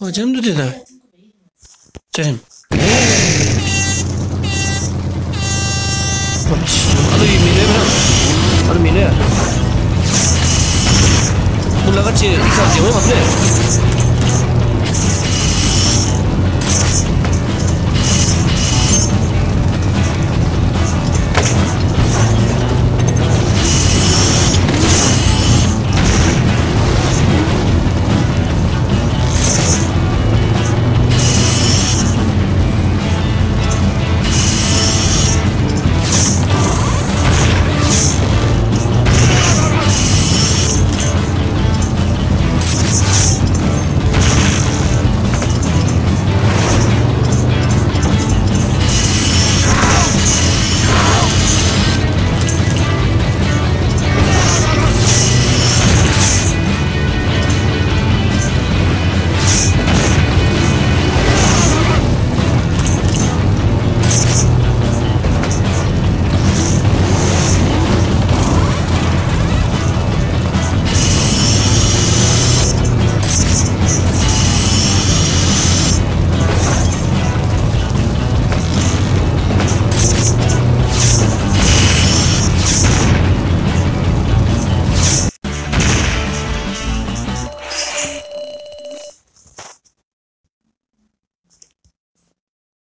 어, 잼도 되다. 잼. 거의 미래면 바로 미래. 올라갔지. 이상 잼을 봤네.